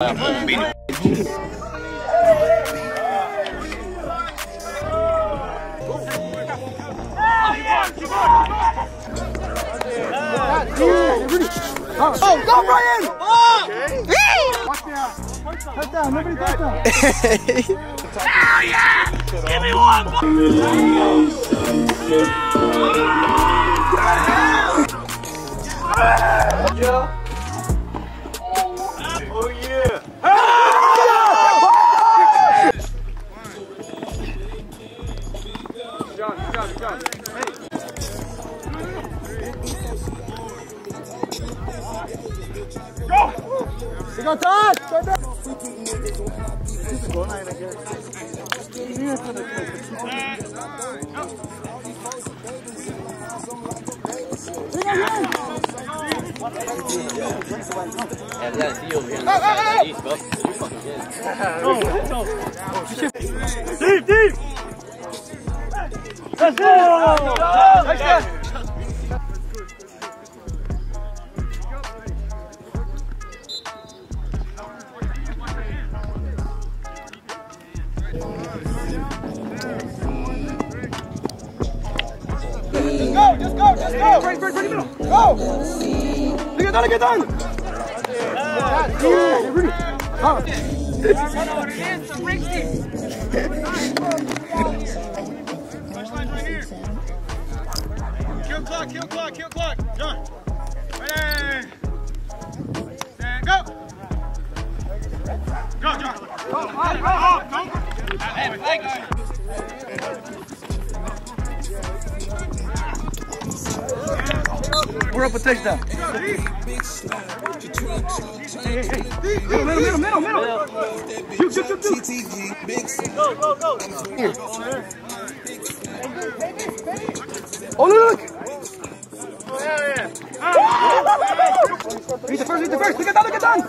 Oh, go Brian! Oh! Touchdown, nobody touchdown. We got touch! Go down! Deep, deep! Let's go! Let's go! just go, just go. Right in the middle. Go. That, look at that. Yeah, Rudy. Oh. Clock, kill clock, kill clock. John. Ready. And go. Go, John. Go, go, go. Hey, thank you. We're up a touchdown. Middle, middle, middle, middle, middle. Shoot, shoot, shoot, shoot. Go, go, go. Here. Oh, look, Read the first, read the first. Look at that, look at that. Look.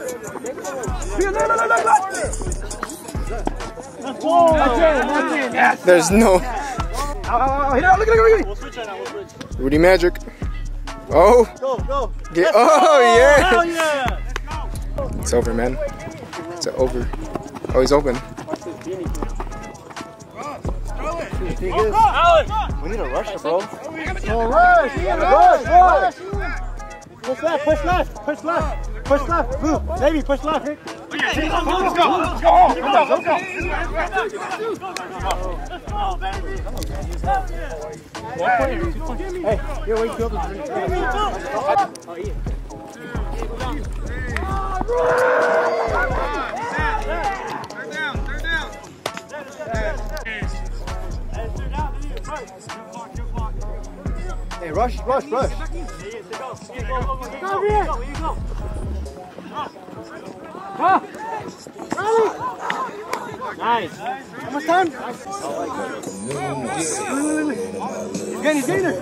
That's it, that's it. There's no Ow, ow, ow. Hit it out, look at it, look at it. Rudy Magic. Oh, Go, go. get, oh yeah. Hell yeah. It's over, man. It's over. Oh, he's open. We need a rush, bro. No rush. Rush, rush. Push left, push left, push left, push left. Blue, navy, push left. Let's go, let's go. Let's go, let's go. Hey, down. Hey, rush, rush, rush. Come here. Ah. Nice. How much time? He's getting, he's getting.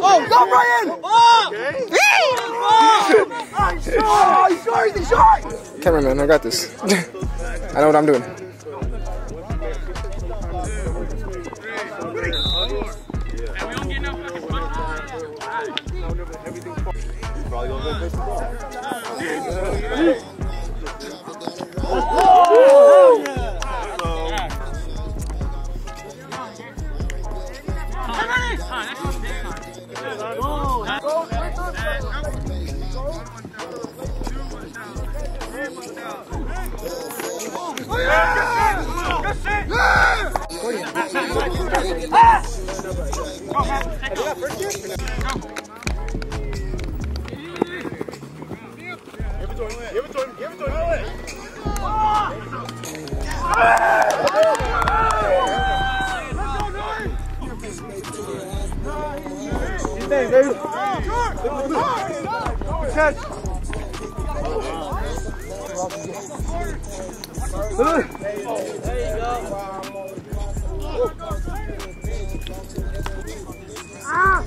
Oh, go, Brian! Oh! Oh, he's short! He's short! He's short! Cameraman, I got this. I know what I'm doing. His. Catch. Go. Ah!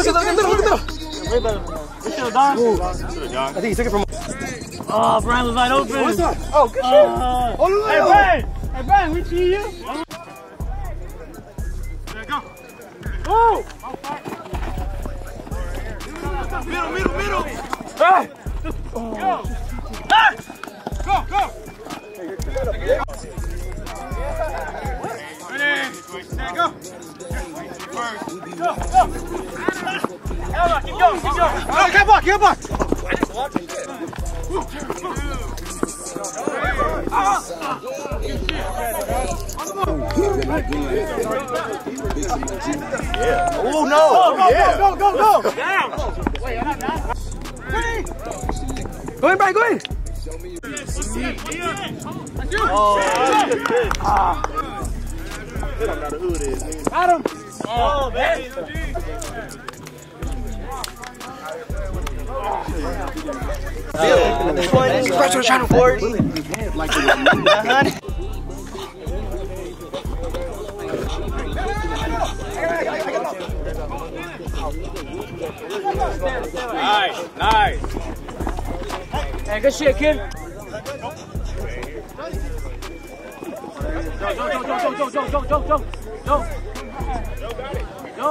Look at that, look at that, look at that. I think he took it from Oh, Brian was wide open. What's that? Oh, good shit. Uh, Oh, look, hey, Brian. Hey, Brian, we see you. There, go. Oh. Middle, middle, middle. Hey! Go. Ah. Go, go. Ready. There, go. Go, go. Ella, keep going, keep going. Oh, get back, get back. Oh, no. yeah. Go, go, go, go. Down. Wait, I'm not down. Go in, Brian, go in. Got him. Oh, man. Oh, Channel forward. Nice, nice. Hey, good shit, kid. Go, go, go, go, go, go, go, go, go. Go. Go.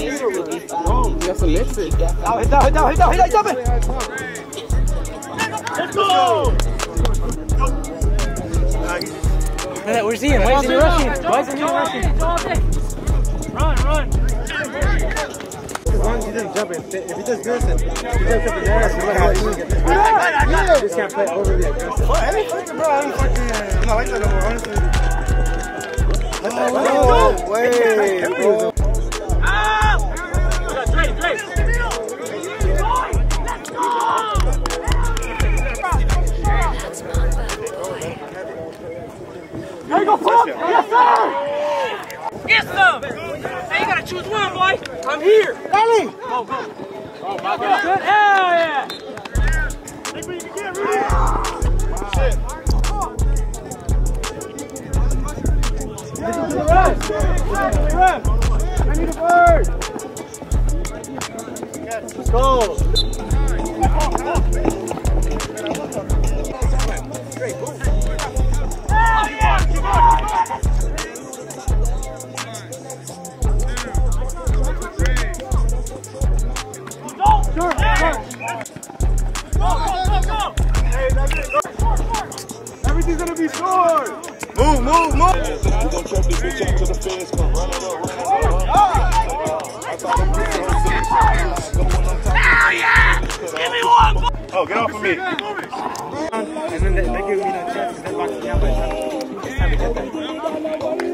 can run. Oh, that's. Oh. Oh, hit down, hit down, hit down, hit down, jump it. Let's go. Where's Ian? Why isn't he rushing? Why isn't he rushing? Run, run. As long as he doesn't jump it. If he does this, then he jumps get. You just can't play overly aggressive. What? I fucking, bro. I ain't fucking. I'm not like that no more, honestly. Oh, wait. Yes, sir. Get some. Hey, you gotta choose one, boy. I'm here. Ellie. Go, go. Oh, my God. Good. Hell yeah. Take what you can get, Rudy. Listen to the rest. Listen to the rest. I need a bird. Let's go. Everything's Move, move, move! We're gonna this bitch to the fans come run it up. Oh, get off of me.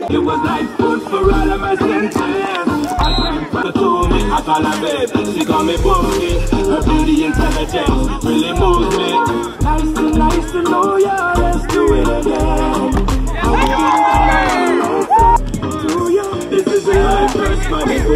It was like food for all of my senses. I can't to me. I call her babe. She call me booty. Her beauty intelligence really moves me. Nice and nice. Let's do it again. This is the first money.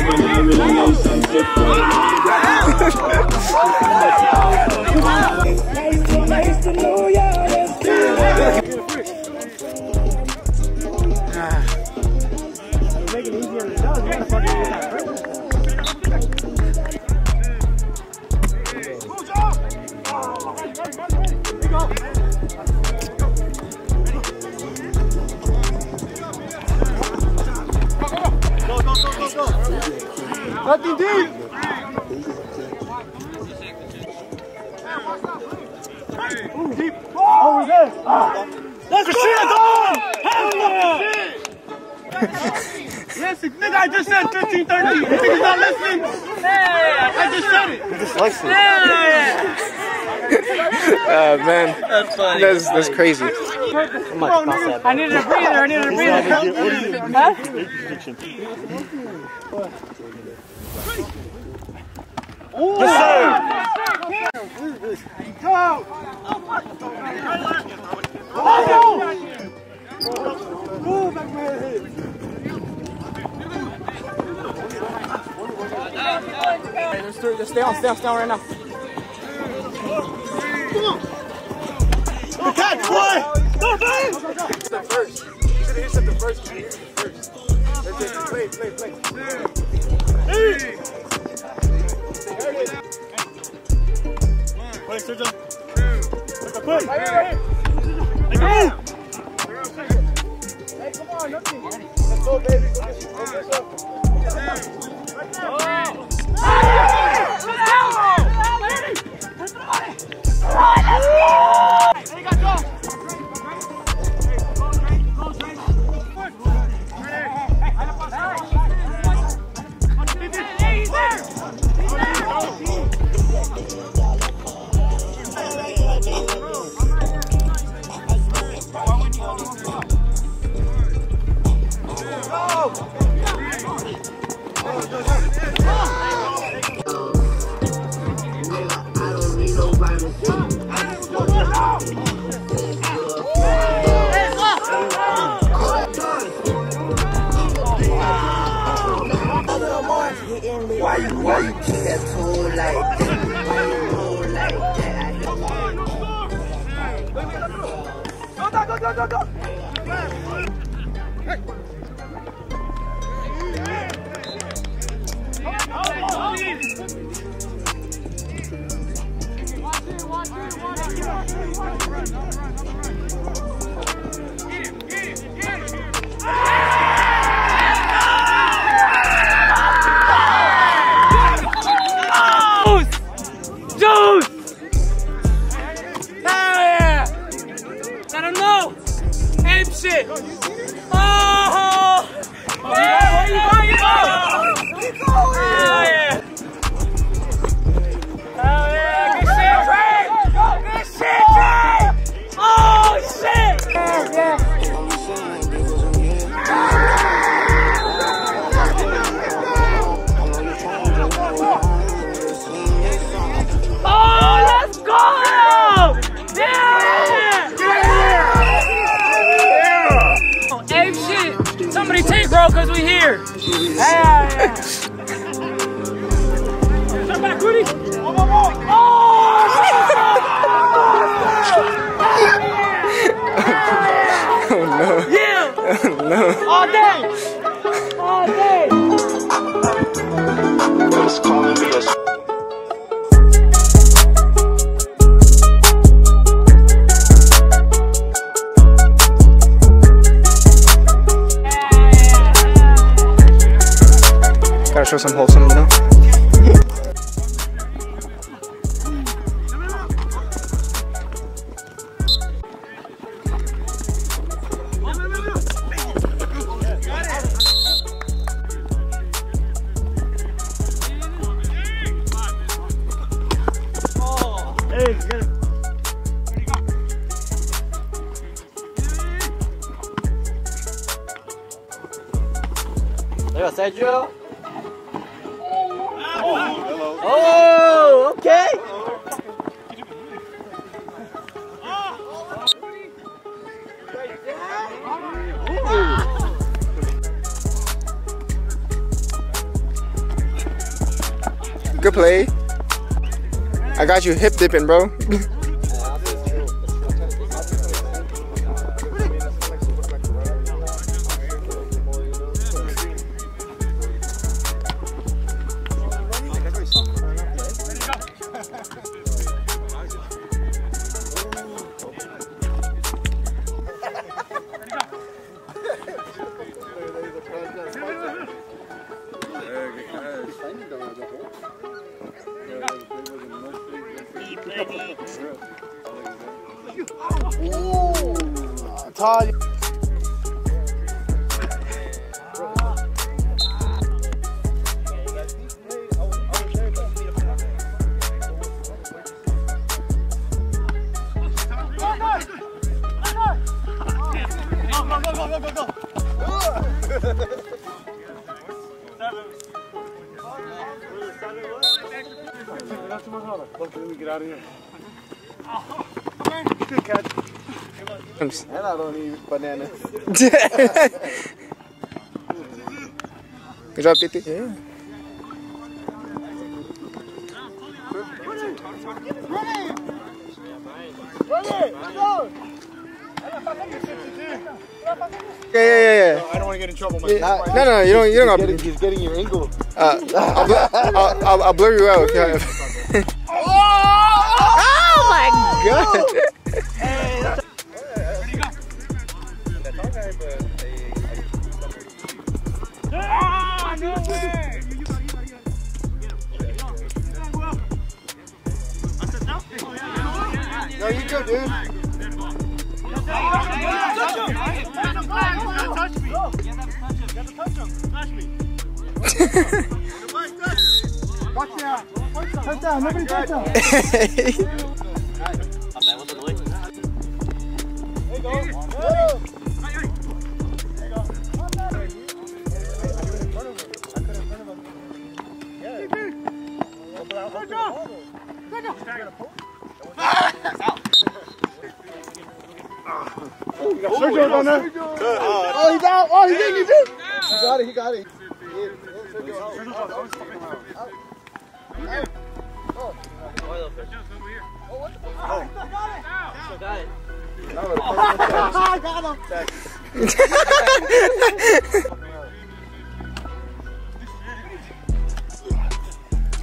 Oh, he's there. Let's Christina, go! Hell yeah! Listen, nigga, I just said 1530. You think he's not listening? Hey, I just said it. He just likes it. uh, man, that's funny. That's, that's crazy. I'm I needed a breather. I needed a breather. Huh? Ooh. Oh! Move, McMahon! Let's. Just stay on, stay on, stay on right now. Come on. Catch, boy! Go! First. You should have hit first. First. Play, play, play. Hey! Play, Sergio. Play, play. Right. Hey, come on. Hey, come on, nothing. Let's go, baby. Go get yourself. Oh. Oh, let's go. Let's go. Let's go. Let's go. hitting me. Why you, why you keep that tool like that? Why you move like that? Come on, come on. Go, go, go, go, go. go, Watch it, watch it, watch it, watch type shit. Oh! oh Where you going? Where you going? show some wholesome you know. Good play. I got you hip dipping, bro. Let And I don't eat bananas. Good job, Titi. Yeah. Yeah, yeah, yeah, yeah. I don't want to get in trouble. Yeah. No, no, you don't. You don't. He's getting, he's getting your angle. uh, I'll, bl- I'll, I'll, I'll blur you out if you oh my god! No, you good, dude. Touchdown, nobody touchdown. Sergio's on there. Oh, he's out. Oh, he's in. He's in. He got it. He got it.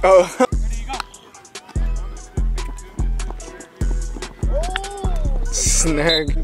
oh. Snag.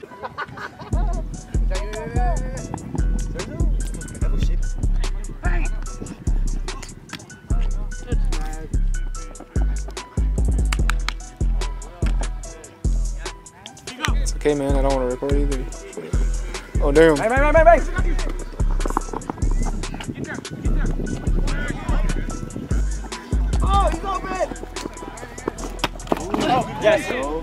okay, man. I don't want to record either. Oh damn. Bang, bang, bang, bang, bang. Oh, he's open. Yes. Oh,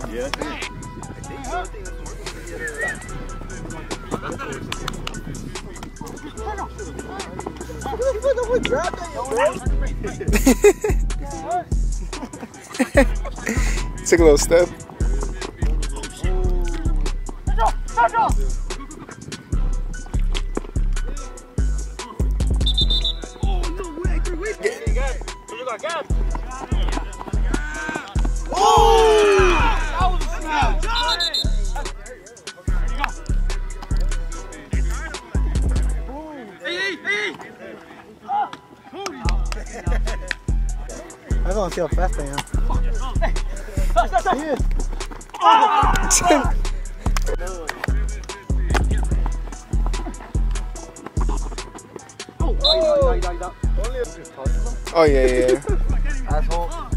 Took a little step. I don't see how fast I am. Oh yeah, oh, yeah. yeah. Asshole.